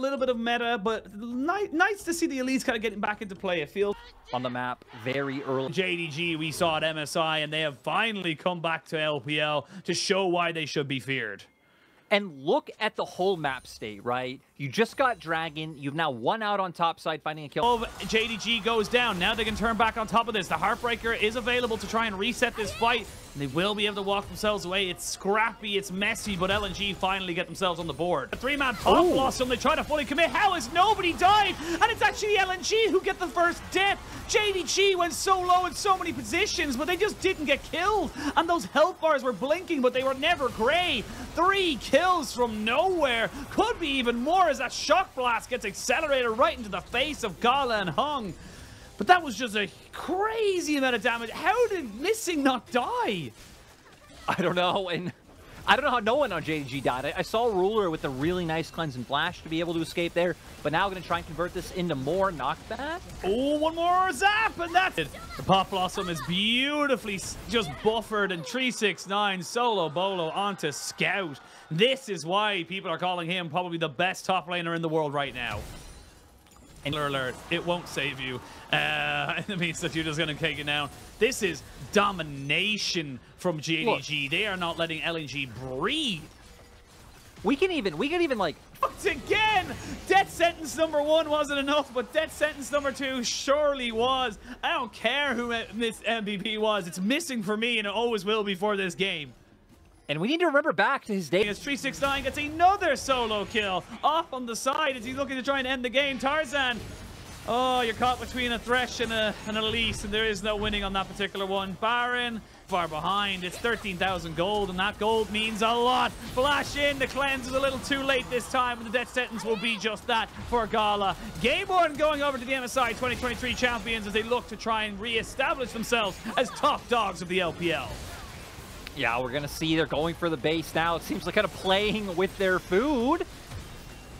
A little bit of meta, but ni nice to see the elites kind of getting back into play. It feels on the map very early. JDG we saw at MSI, and they have finally come back to LPL to show why they should be feared. And look at the whole map state, right? You just got Dragon. You've now one out on top side, finding a kill. Oh, JDG goes down. Now they can turn back on top of this. The Heartbreaker is available to try and reset this fight. They will be able to walk themselves away. It's scrappy, it's messy, but LNG finally get themselves on the board. A three-man pop Ooh. blossom. They try to fully commit. How has nobody died? And it's actually LNG who get the first death. JDG went so low in so many positions, but they just didn't get killed. And those health bars were blinking, but they were never gray. Three kills from nowhere. Could be even more as that shock blast gets accelerated right into the face of Gala and Hung. But that was just a crazy amount of damage. How did Missing not die? I don't know. And I don't know how no one on JDG died. I, I saw Ruler with a really nice cleanse and flash to be able to escape there. But now we're going to try and convert this into more knockback. Oh, one more zap, and that's it. The Pop Blossom is beautifully just buffered, and 369 solo bolo onto Scout. This is why people are calling him probably the best top laner in the world right now. And alert, it won't save you. Uh, it means that you're just going to take it down. This is domination from JDG. Look. They are not letting LNG breathe. We can even, we can even like... Again! Death sentence number one wasn't enough, but death sentence number two surely was. I don't care who this MVP was. It's missing for me, and it always will be for this game. And we need to remember back to his day. As 369 gets another solo kill off on the side as he's looking to try and end the game. Tarzan, oh, you're caught between a Thresh and a, an Elise, and there is no winning on that particular one. Baron, far behind. It's 13,000 gold, and that gold means a lot. Flash in, the cleanse is a little too late this time, and the death sentence will be just that for Gala. Game one going over to the MSI 2023 champions as they look to try and re-establish themselves as top dogs of the LPL. Yeah, we're going to see they're going for the base now. It seems like kind of playing with their food.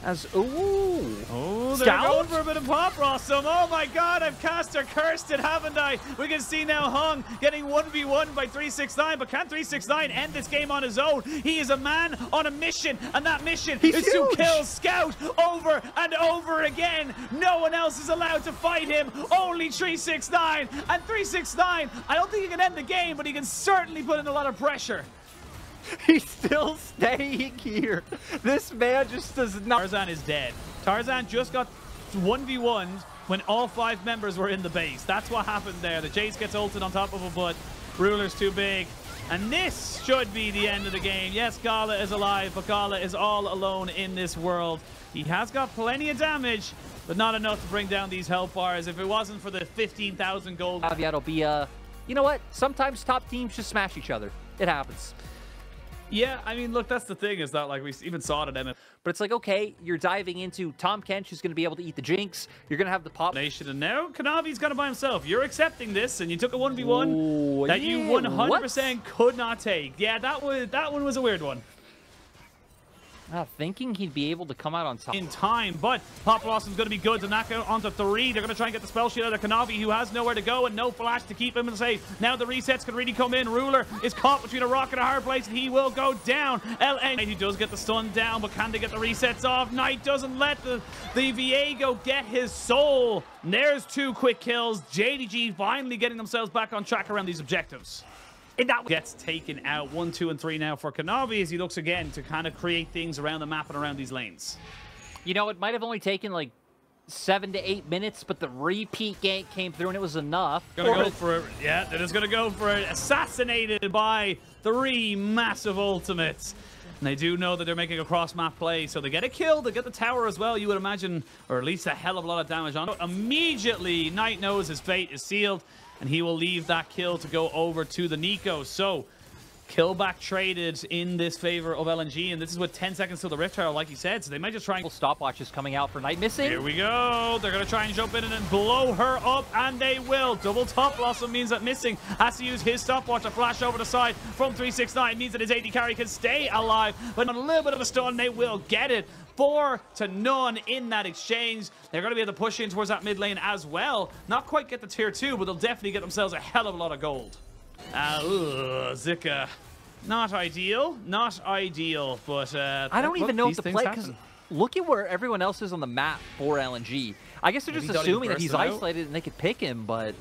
As ooh, oh, they're Scout? going for a bit of pop blossom. Oh my God, I've cast a cursed it, haven't I? We can see now Hung getting 1v1 by 369, but can 369 end this game on his own? He is a man on a mission, and that mission He's is huge. to kill Scout over and over again. No one else is allowed to fight him. Only 369, and 369. I don't think he can end the game, but he can certainly put in a lot of pressure. He's still staying here. This man just does not. Tarzan is dead. Tarzan just got 1v1'd when all five members were in the base. That's what happened there. The Jace gets ulted on top of a but Ruler's too big. And this should be the end of the game. Yes, Gala is alive, but Gala is all alone in this world. He has got plenty of damage, but not enough to bring down these Hellfires. If it wasn't for the 15,000 gold... Caveat will be, uh, you know what? Sometimes top teams just smash each other. It happens. Yeah, I mean, look, that's the thing is that, like, we even saw it at MF. But it's like, okay, you're diving into Tahm Kench, who's going to be able to eat the Jinx. You're going to have the pop. Nation, and now Kanavi's got it by himself. You're accepting this, and you took a 1v1 that yeah, you 100% what? could not take. Yeah, that was that one was a weird one. Uh, thinking he'd be able to come out on top. In time, but Pop Blossom's going to be good to knock out onto three. They're going to try and get the spell shield out of Kanavi, who has nowhere to go and no flash to keep him in safe. Now the resets can really come in. Ruler is caught between a rock and a hard place, and he will go down. LN, he does get the stun down, but can they get the resets off? Knight doesn't let the, the Viego get his soul. There's two quick kills. JDG finally getting themselves back on track around these objectives. And that gets taken out. One, two, and three now for Kanavi as he looks again to kind of create things around the map and around these lanes. You know, it might have only taken like seven to eight minutes, but the repeat gank came through and it was enough. Gonna go for it. Yeah, they're gonna go for it. Assassinated by three massive ultimates. And they do know that they're making a cross-map play, so they get a kill, they get the tower as well, you would imagine, or at least a hell of a lot of damage on it. Immediately, Knight knows his fate is sealed and he will leave that kill to go over to the Neeko. So, Killback traded in this favor of LNG, and this is with 10 seconds till the Rift Herald, like you said, so they might just try and... Stopwatch is coming out for Knight missing. Here we go. They're going to try and jump in and then blow her up, and they will. Double top blossom means that Missing has to use his stopwatch to flash over the side from 369. It means that his AD carry can stay alive, but on a little bit of a stun, they will get it. Four to none in that exchange. They're going to be able to push in towards that mid lane as well. Not quite get the tier two, but they'll definitely get themselves a hell of a lot of gold. Uh, ugh, Zika. Not ideal. Not ideal, but... Uh, I don't even know if the play... Because look at where everyone else is on the map for LNG. I guess they're just assuming that he's it out. isolated and they could pick him, but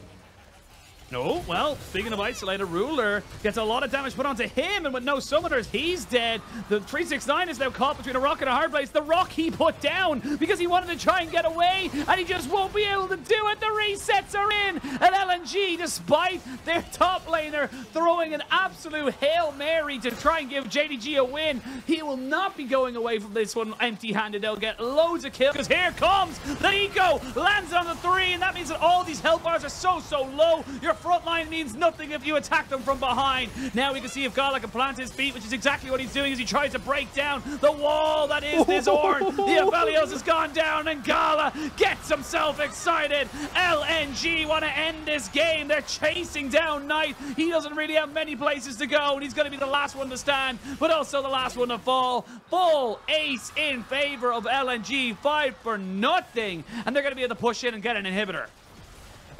No, well, speaking of isolated, Ruler gets a lot of damage put onto him, and with no summoners, he's dead. The 369 is now caught between a rock and a hard place. The rock he put down because he wanted to try and get away, and he just won't be able to do it. The resets are in, and LNG, despite their top laner throwing an absolute Hail Mary to try and give JDG a win, he will not be going away from this one empty-handed. They'll get loads of kills, because here comes the Neeko, lands on the three, and that means that all these health bars are so, so low. Your front line means nothing if you attack them from behind. Now we can see if Gala can plant his feet, which is exactly what he's doing as he tries to break down the wall that is this Ornn. The Aphelios has gone down, and Gala gets himself excited. LNG want to end this game. They're chasing down Knight. He doesn't really have many places to go, and he's going to be the last one to stand, but also the last one to fall. Full ace in favor of LNG. Five for nothing, and they're going to be able to push in and get an inhibitor.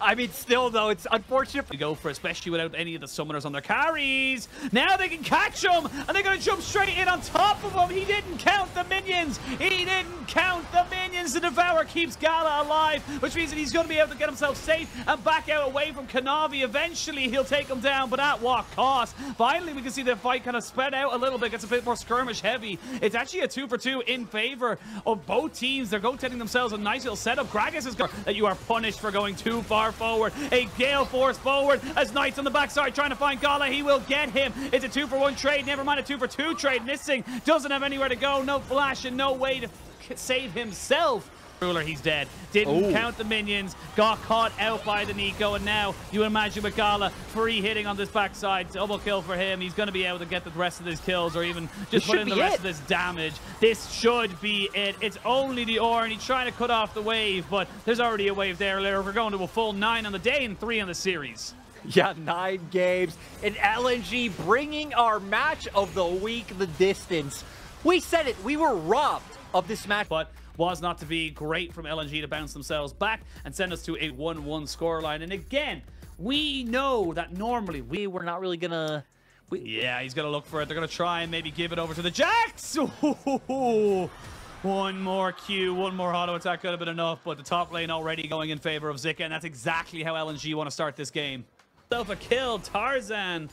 I mean, still though, it's unfortunate. to go for, especially without any of the summoners on their carries. Now they can catch him, and they're going to jump straight in on top of him. He didn't count the minions. He didn't count the minions. The Devourer keeps Gala alive, which means that he's going to be able to get himself safe and back out away from Kanavi. Eventually, he'll take him down, but at what cost? Finally, we can see the fight kind of spread out a little bit, gets a bit more skirmish heavy. It's actually a two for two in favor of both teams. They're rotating themselves a nice little setup. Gragas is that you are punished for going too far forward. A gale force forward as Knight's on the backside trying to find Gala. He will get him. It's a two for one trade. Never mind a two for two trade. Missing. Doesn't have anywhere to go. No flash and no way to save himself. Ruler, he's dead. Didn't Oh. count the minions. Got caught out by the Neeko. And now you imagine with Gala free hitting on this backside. Double kill for him. He's going to be able to get the rest of his kills or even just This put in the rest it. of this damage. This should be it. It's only the Ornn. He's trying to cut off the wave, but there's already a wave there. Later, we're going to a full nine on the day and three on the series. Yeah, nine games. And LNG bringing our match of the week the distance. We said it. We were robbed of this match. but was not to be great from LNG to bounce themselves back and send us to a 1-1 scoreline. And again, we know that normally we we were not really gonna. We, Yeah, he's going to look for it. They're going to try and maybe give it over to the Jax. One more Q, one more auto attack could have been enough, but the top lane already going in favor of Zika, and that's exactly how LNG want to start this game. Self a kill, Tarzan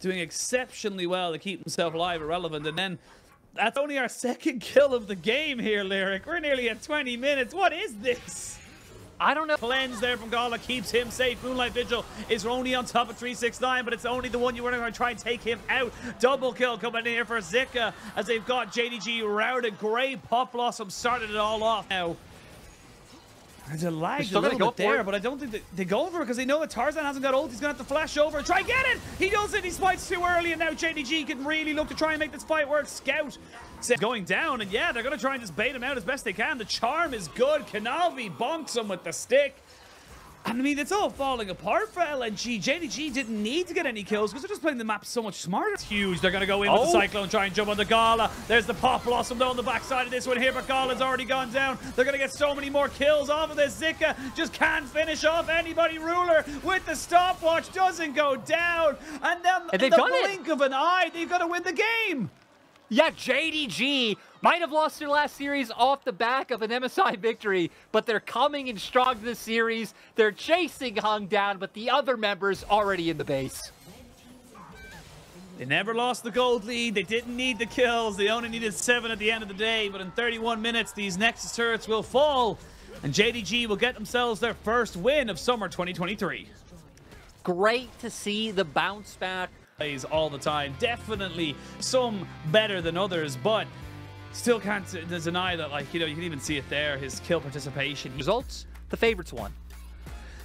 doing exceptionally well to keep himself alive, irrelevant, and then that's only our second kill of the game here, Lyric. We're nearly at 20 minutes. What is this? I don't know. Cleanse there from Gala keeps him safe. Moonlight Vigil is only on top of 369, but it's only the one you were going to try and take him out. Double kill coming in here for Zika as they've got JDG routed. Grey Pop Blossom started it all off now. There's a lag a little gonna bit there, it? but I don't think they, they go for it because they know that Tarzan hasn't got ult. He's going to have to flash over and try and get it. He does it. He spikes too early, and now JDG can really look to try and make this fight work. Scout going down, and yeah, they're going to try and just bait him out as best they can. The charm is good. Kanavi bonks him with the stick. And I mean, it's all falling apart for LNG. JDG didn't need to get any kills because they're just playing the map so much smarter. It's huge. They're going to go in with the Oh. Cyclone, try and jump on the Gala. There's the Pop Blossom though on the backside of this one here, but Gala's already gone down. They're going to get so many more kills off of this. Zika just can't finish off anybody. Ruler with the stopwatch doesn't go down. And then And they've the done it. blink of an eye, they've got to win the game. Yeah, JDG might have lost their last series off the back of an MSI victory, but they're coming in strong this series. They're chasing Hung down, but the other members already in the base. They never lost the gold lead. They didn't need the kills. They only needed seven at the end of the day. But in 31 minutes, these Nexus turrets will fall. And JDG will get themselves their first win of summer 2023. Great to see the bounce back. Plays all the time. Definitely some better than others, but still can't deny that, like, you know, you can even see it there. His kill participation. Results, the favorites won.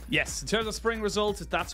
yes, in terms of spring results, that's